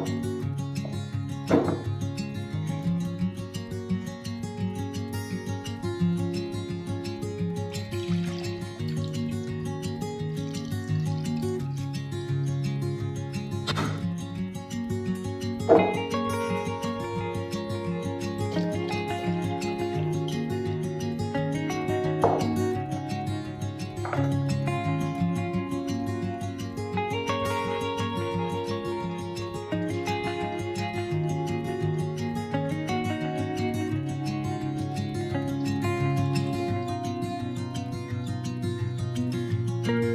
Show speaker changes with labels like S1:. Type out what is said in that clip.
S1: Música Thank you.